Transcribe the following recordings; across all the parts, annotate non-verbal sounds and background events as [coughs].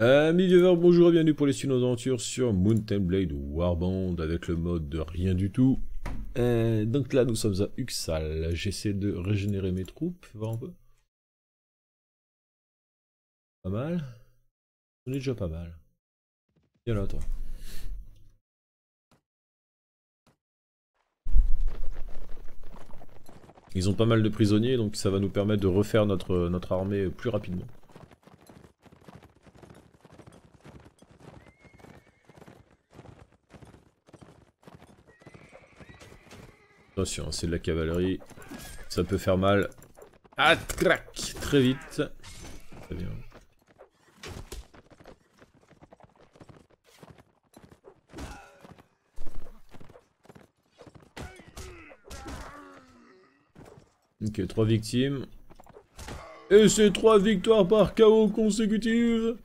Amis viewers, bonjour et bienvenue pour les nos aventures sur Mountain Blade Warband avec le mode de rien du tout. Euh, donc là nous sommes à Uxal, j'essaie de régénérer mes troupes, voir un peu. Pas mal On est déjà pas mal. Viens là toi. Ils ont pas mal de prisonniers donc ça va nous permettre de refaire notre armée plus rapidement. Attention, c'est de la cavalerie. Ça peut faire mal. Ah, crac Très vite. Très bien. Ok, trois victimes. Et c'est trois victoires par KO consécutives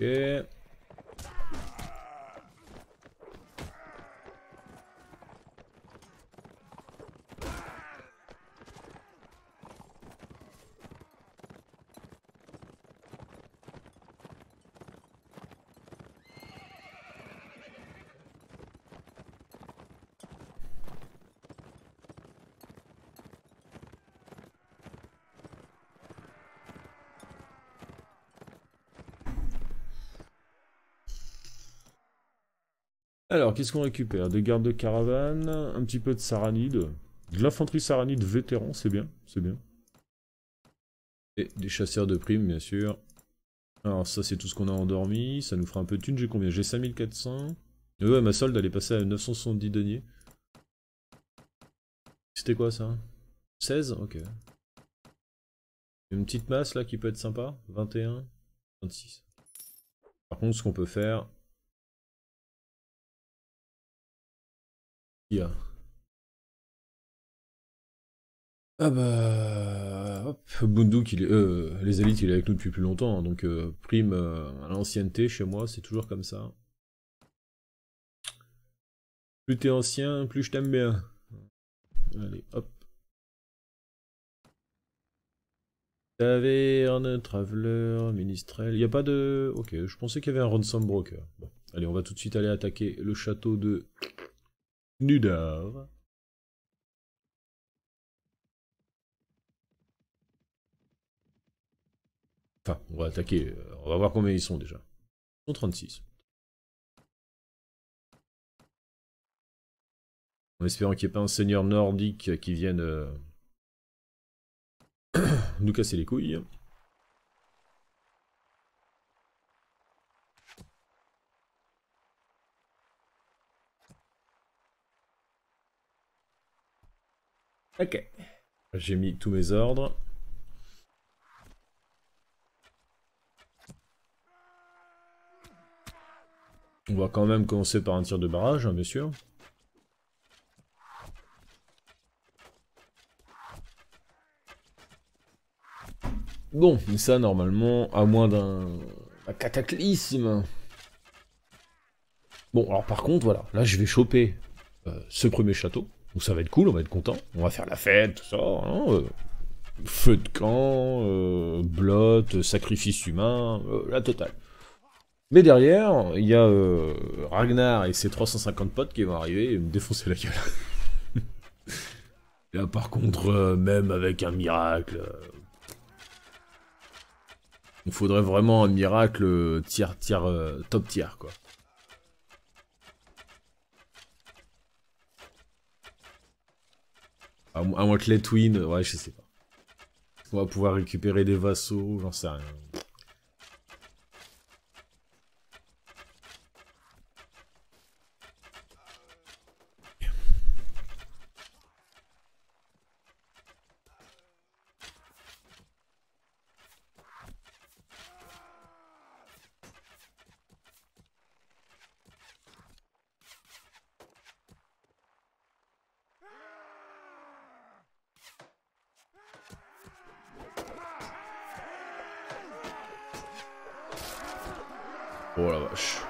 Ok. Alors, qu'est-ce qu'on récupère? Des gardes de caravane, un petit peu de saranide, de l'infanterie saranide vétéran, c'est bien, c'est bien. Et des chasseurs de primes, bien sûr. Alors ça, c'est tout ce qu'on a endormi, ça nous fera un peu de thunes, j'ai combien? J'ai 5400. Et ouais, ma solde, elle est passée à 970 deniers. C'était quoi, ça? 16 Ok. Une petite masse, là, qui peut être sympa? 21 26. Par contre, ce qu'on peut faire, Ah bah... Hop, Bundouk, il est, euh, les élites, il est avec nous depuis plus longtemps, hein, donc euh, prime euh, à l'ancienneté chez moi, c'est toujours comme ça. Plus t'es ancien, plus je t'aime bien. Allez, hop. Taverne, Traveler, Ministrel, il n'y a pas de... Ok, je pensais qu'il y avait un ransom broker. Bon, allez, on va tout de suite aller attaquer le château de... Nudar. Enfin, on va attaquer, on va voir combien ils sont déjà. Ils sont 36. En espérant qu'il n'y ait pas un seigneur nordique qui vienne euh, [clears throat] nous casser les couilles. Ok. J'ai mis tous mes ordres. On va quand même commencer par un tir de barrage, hein, bien sûr. Bon, mais ça, normalement, à moins d'un cataclysme. Bon, alors par contre, voilà, là, je vais choper euh, ce premier château. Donc ça va être cool, on va être content. On va faire la fête, tout ça. Hein, euh, feu de camp, euh, blot, sacrifice humain, euh, la totale. Mais derrière, il y a Ragnar et ses 350 potes qui vont arriver et me défoncer la gueule. [laughs] Là par contre, même avec un miracle... il faudrait vraiment un miracle tier, tier, top tier, quoi. À, moins que les twins, ouais, je sais pas. On va pouvoir récupérer des vassaux, j'en sais rien. Oh la vache.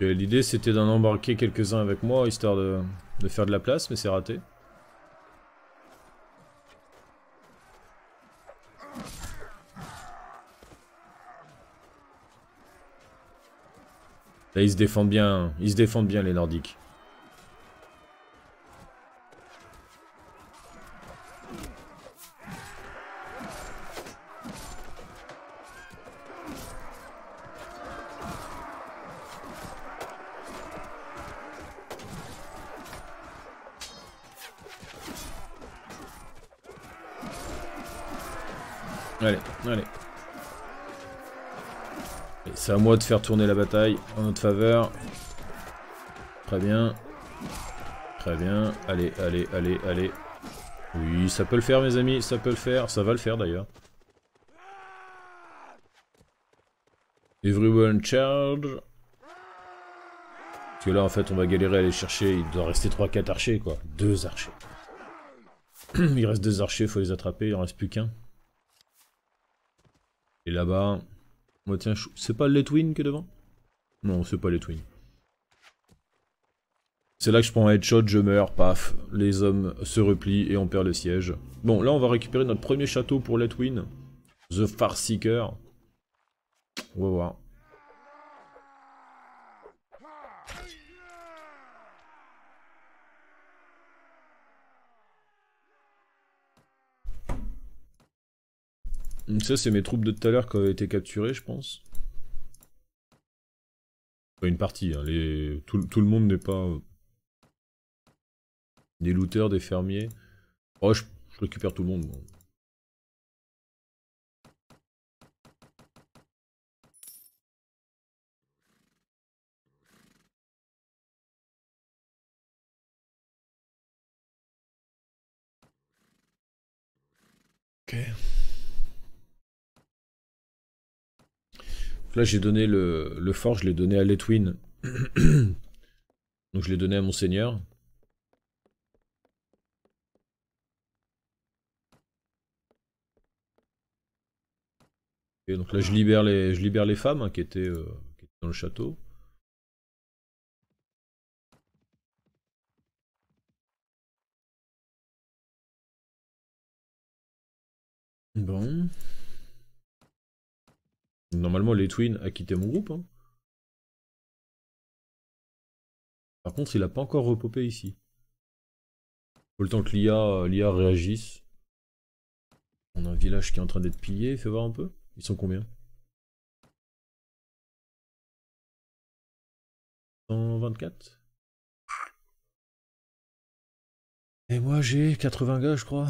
L'idée c'était d'en embarquer quelques-uns avec moi, histoire de, de faire de la place, mais c'est raté. Là, ils se défendent bien, ils se défendent bien les Nordiques. Moi de faire tourner la bataille en notre faveur. Très bien. Très bien. Allez, allez, allez, allez. Oui, ça peut le faire mes amis, ça peut le faire. Ça va le faire d'ailleurs. Everyone charge. Parce que là en fait on va galérer à aller chercher, il doit rester 3-4 archers quoi. Deux archers. [clears throat] il reste deux archers, faut les attraper, il en reste plus qu'un. Et là-bas... Tiens, c'est pas le Letwin qui est devant? Non, c'est pas Letwin. C'est là que je prends un headshot, je meurs, paf. Les hommes se replient et on perd le siège. Bon, là on va récupérer notre premier château pour Letwin. The Farseeker. On va voir. Ça, c'est mes troupes de tout à l'heure qui ont été capturées, je pense. Une partie, hein. tout, le monde n'est pas... Euh, des looters, des fermiers. Oh, je, récupère tout le monde. Ok. Là, j'ai donné le, fort, je l'ai donné à Letwin. Donc je l'ai donné à mon seigneur. Et donc là, je libère les, femmes hein, euh, qui étaient dans le château. Bon. Normalement, les Twins a quitté mon groupe. Hein. Par contre, il a pas encore repopé ici. Faut le temps que l'IA réagisse. On a un village qui est en train d'être pillé, fais voir un peu. Ils sont combien? 124 Et moi j'ai 80 gars je crois.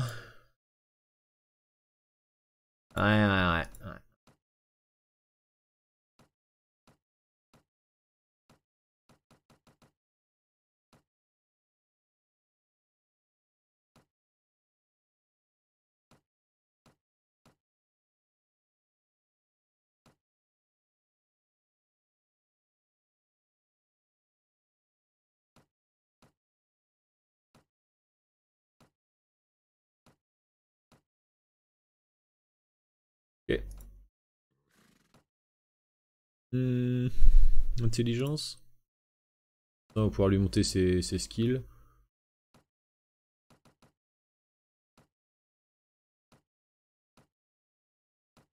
Ouais ouais ouais. ouais. Hmm, intelligence. on va pouvoir lui monter ses, skills.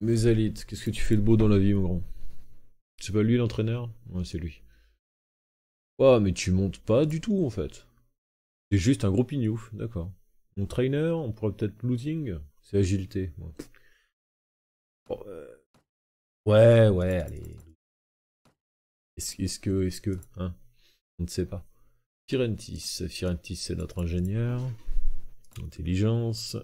Mésalite, qu'est-ce que tu fais de beau dans la vie, mon grand? C'est pas lui l'entraîneur? Ouais, c'est lui. Oh, mais tu montes pas du tout, en fait. C'est juste un gros pignouf, d'accord. Mon trainer, on pourrait peut-être looting C'est agilité. Euh, ouais, ouais, allez. Est-ce que, est-ce que, hein On ne sait pas. Firentis, Firentis c'est notre ingénieur. Intelligence.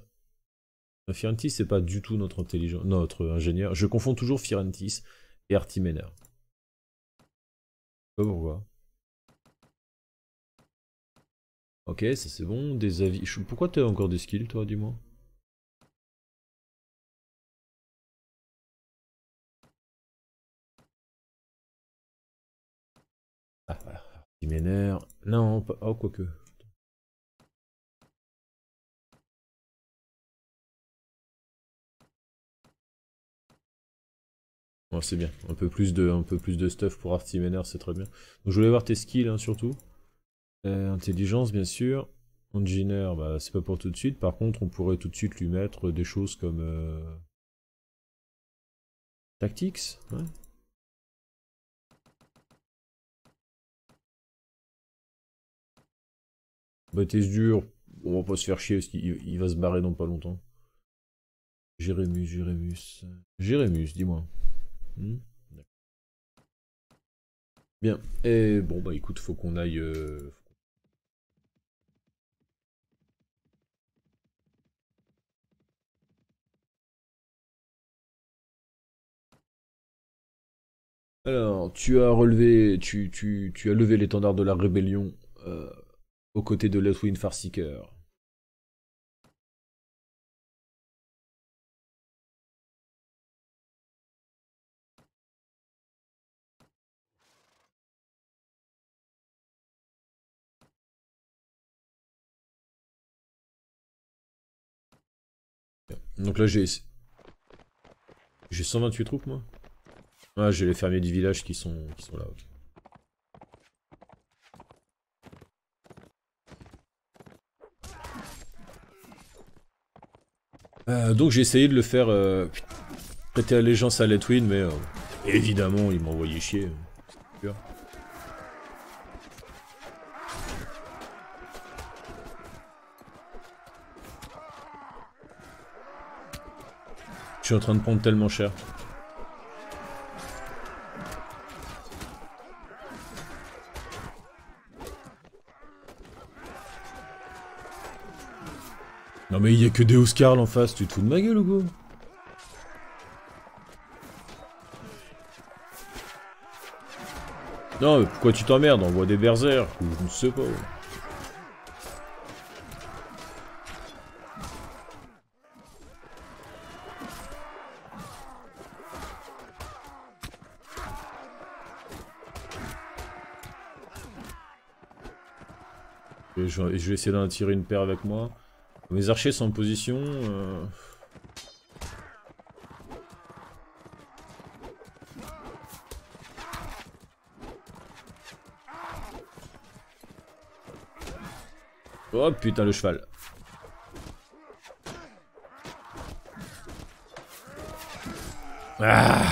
Firentis c'est pas du tout notre intelligence, notre ingénieur. Je confonds toujours Firentis et Artimener. Pas pourquoi. Ok, ça c'est bon. Des avis. Pourquoi t'as encore des skills toi, dis-moi? Non, pas... oh, quoique. C'est bien. Un peu plus de, un peu plus de stuff pour Artimener, c'est très bien. Donc, je voulais voir tes skills, hein, surtout. Euh, intelligence, bien sûr. Engineer, bah, c'est pas pour tout de suite. Par contre, on pourrait tout de suite lui mettre des choses comme... Euh, Tactics, Baptiste dur, on va pas se faire chier parce qu'il va se barrer dans pas longtemps. Jérémus, Jérémus. Jérémus, dis-moi. Hmm? Bien. Et bon, bah écoute, faut qu'on aille. Euh, Alors, tu as relevé, tu, tu, tu as levé l'étendard de la rébellion euh, aux côtés de Letwin Farseeker. Donc là j'ai... J'ai 128 troupes moi Ah j'ai les fermiers du village qui sont, qui sont là. Euh, donc j'ai essayé de le faire euh, prêter allégeance à Letwin, mais euh, évidemment il m'a envoyé chier. Je suis en train de prendre tellement cher. Non mais il y a que des Oscars en face, tu te fous de ma gueule ou quoi? Non mais pourquoi tu t'emmerdes? On voit des berserk ou je ne sais pas. je vais essayer d'en tirer une paire avec moi. Mes archers sont en position. Euh. Oh putain le cheval. Ah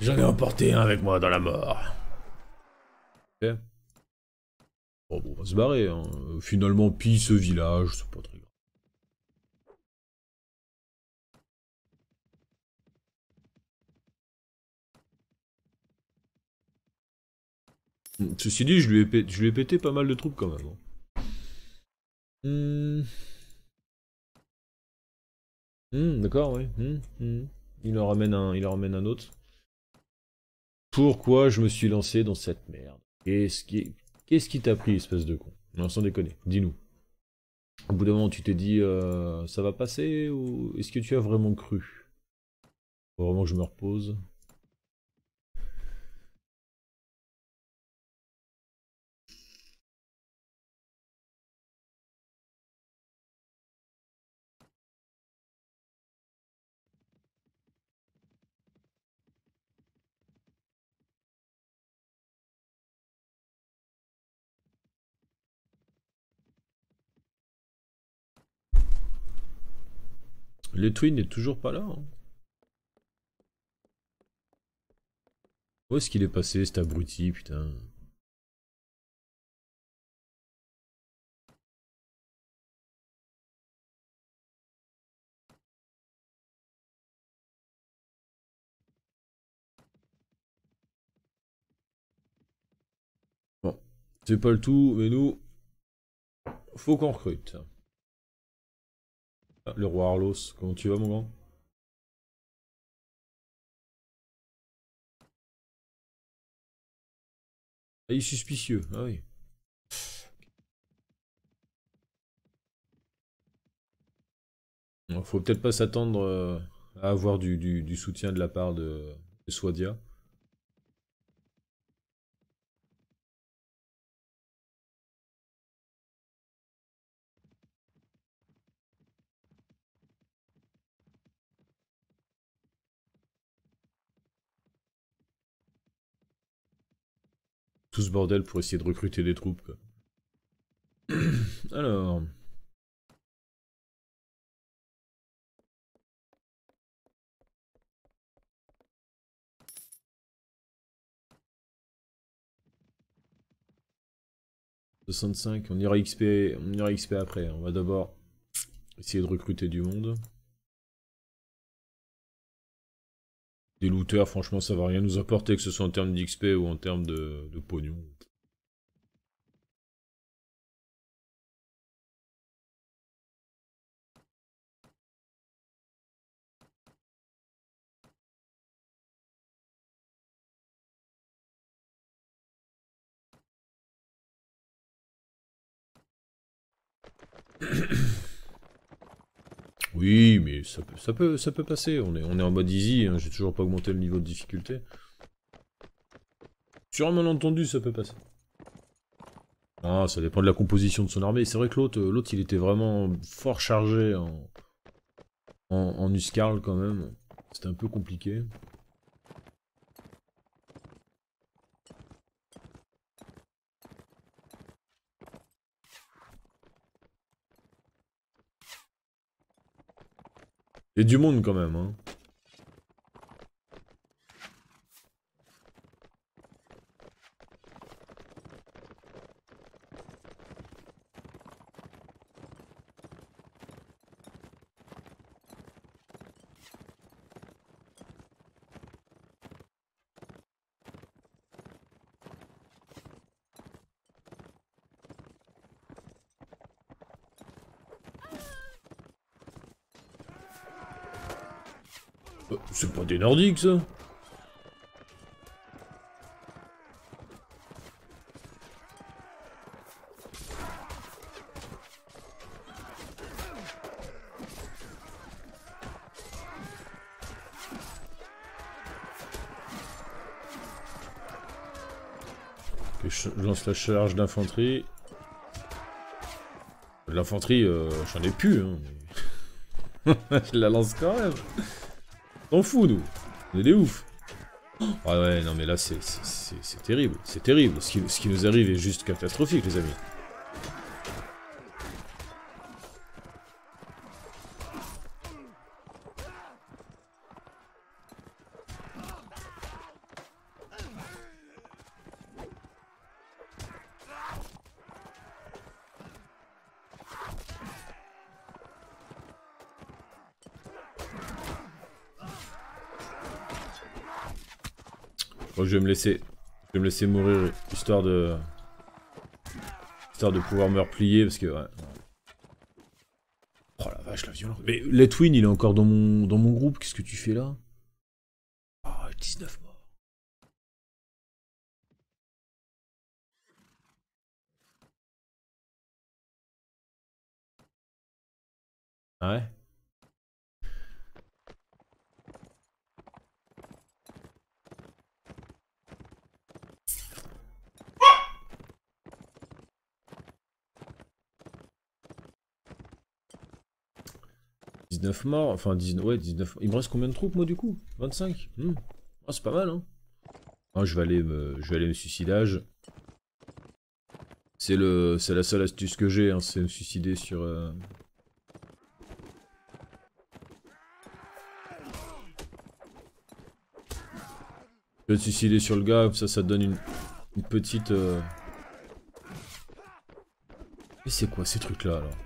J'en ai emporté un avec moi dans la mort. Ok. bon, on va se barrer. Hein. Finalement, pille ce village, c'est pas très Ceci dit, je lui, ai pété, je lui ai pété pas mal de troupes quand même. Hein. Hmm. Hmm, d'accord, oui. Hmm, il en ramène un, il en ramène un autre. Pourquoi je me suis lancé dans cette merde? Qu'est-ce qui, t'a pris, espèce de con? Non, sans déconner, dis-nous. Au bout d'un moment, tu t'es dit, euh, ça va passer ou est-ce que tu as vraiment cru? Faut vraiment que je me repose. Le twin n'est toujours pas là. Hein. Où est-ce qu'il est passé cet abruti, putain? Bon, c'est pas le tout, mais nous, faut qu'on recrute. Le roi Arlos, comment tu vas mon grand? Ah, il est suspicieux, ah oui. faut peut-être pas s'attendre euh, à avoir du, soutien de la part de Swadia. Tout ce bordel pour essayer de recruter des troupes. [clears throat] Alors... « 65, on ira XP, on ira XP après. On va d'abord essayer de recruter du monde. Des looters, franchement, ça va rien nous apporter, que ce soit en termes d'XP ou en termes de, de pognon. [clears throat] Oui, mais ça peut, ça peut, ça peut passer. On est, en mode easy. Hein. J'ai toujours pas augmenté le niveau de difficulté. Sur un malentendu, ça peut passer. Ah, ça dépend de la composition de son armée. C'est vrai que l'autre, l'autre, il était vraiment fort chargé en, en Uscarl quand même. C'était un peu compliqué. Il y a du monde quand même, hein. C'est pas des nordiques, ça je lance la charge d'infanterie. L'infanterie, euh, j'en ai plus, hein. [laughs] je la lance quand même. On fout, nous. On est des ouf. Ah ouais, non mais là, c'est terrible. C'est terrible. Ce qui, ce qui nous arrive est juste catastrophique, les amis. Je vais me laisser... Je vais me laisser mourir, histoire de... Histoire de pouvoir me replier, parce que... Ouais. Oh la vache, la violence. Mais Letwin, il est encore dans mon, dans mon groupe, qu'est-ce que tu fais là? Oh, 19 morts. Ah ouais? 19 morts, enfin 19, ouais 19, il me reste combien de troupes moi du coup? 25 hmm. ah, C'est pas mal hein ah, je, vais aller me, je vais suicidage. C'est la seule astuce que j'ai, hein, c'est me suicider sur... Euh... Je vais me suicider sur le gars, ça donne une, une petite... Euh... Mais c'est quoi ces trucs là alors?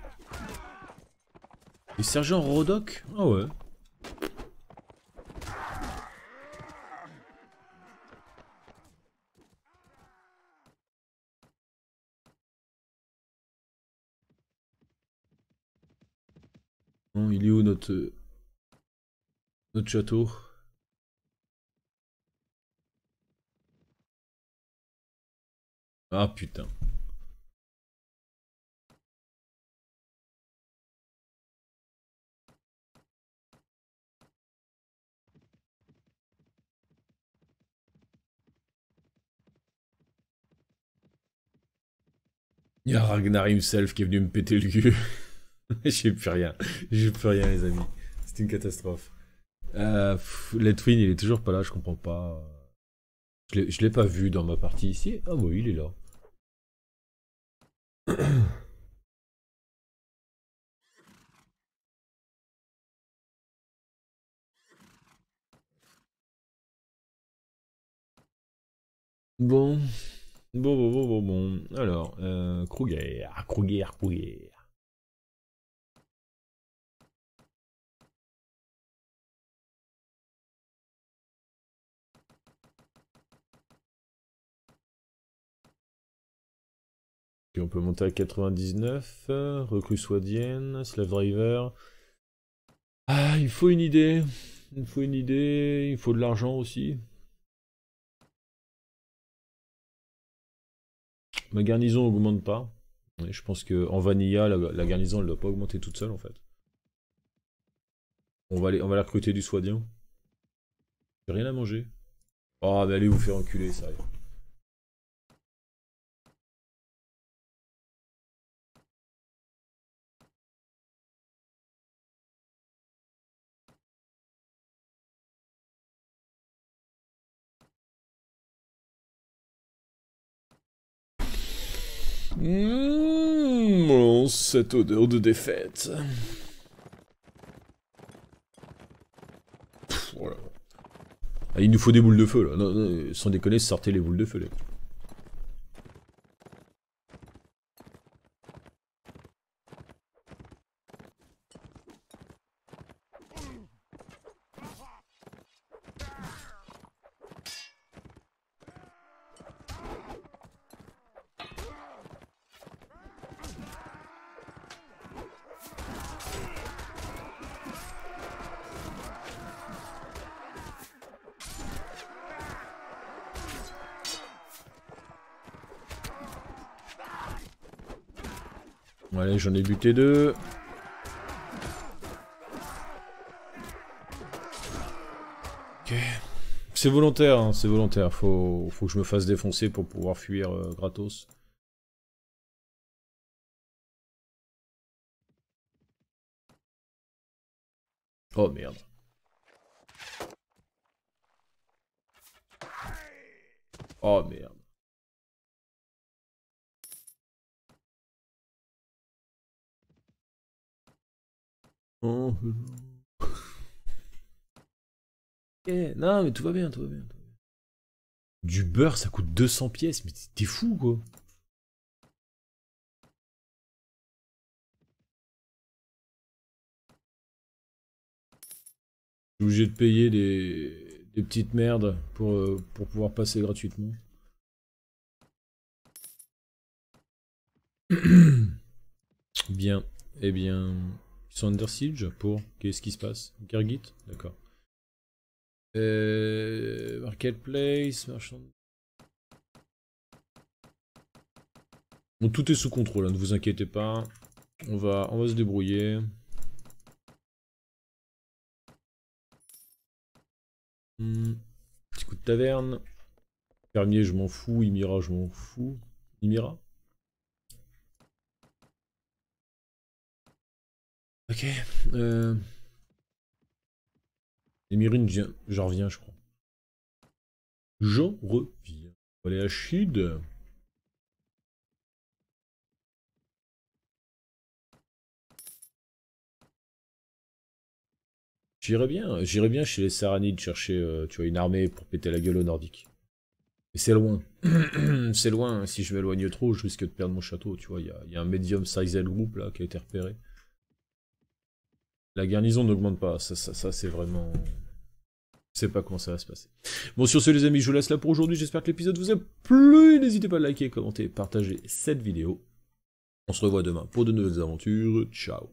Et sergent Rodoc Ah ouais. Bon, il est où notre... Notre château? Ah putain. Il y a Ragnar himself qui est venu me péter le cul. [laughs] J'ai plus rien. J'ai plus rien, les amis. C'est une catastrophe. Euh, Letwin, il est toujours pas là, je comprends pas. Je l'ai pas vu dans ma partie ici. Ah oui, il est là. [coughs] Bon. Bon, bon, bon, bon, bon. Alors, euh, Kruger, Kruger, Kruger. on peut monter à 99. Recrue swadienne, Slave Driver. Ah, il faut une idée. Il faut une idée. Il faut de l'argent aussi. Ma garnison augmente pas. je pense que en vanilla, la, garnison elle doit pas augmenter toute seule en fait. On va aller, on la recruter du soignant. J'ai rien à manger. Oh mais allez vous faire enculer, ça. Cette odeur de défaite. Ah, il nous faut des boules de feu là. Sans déconner, sortez les boules de feu j'en ai buté deux. Ok. C'est volontaire, hein, c'est volontaire. Faut, faut que je me fasse défoncer pour pouvoir fuir euh, gratos. Oh merde. Oh merde. Non, mais tout va bien, tout va bien. Du beurre, ça coûte 200 pièces, mais t'es fou, quoi. Suis obligé de payer des, des petites merdes pour, euh, pour pouvoir passer gratuitement. [coughs] bien, eh bien... Ils sont under siege pour... Qu'est-ce qui se passe Gargit D'accord. Euh, marketplace, marchand... Bon, tout est sous contrôle, hein, ne vous inquiétez pas. On va, on va se débrouiller. Hmm. Petit coup de taverne. Fermier, je m'en fous. Imira, je m'en fous. Imira? Ok. Euh... Emirine, j'en reviens, je crois. J'en reviens. Aller à Chid. J'irais bien, j'irais bien chez les Saranides chercher euh, tu une armée pour péter la gueule aux Nordiques. Mais c'est loin. [clears throat] c'est loin, si je m'éloigne trop, je risque de perdre mon château, tu vois. Il y, y, a un medium size group là qui a été repéré. La garnison n'augmente pas, ça, ça, c'est vraiment... Je sais pas comment ça va se passer. Bon, sur ce les amis, je vous laisse là pour aujourd'hui. J'espère que l'épisode vous a plu. N'hésitez pas à liker, commenter, partager cette vidéo. On se revoit demain pour de nouvelles aventures. Ciao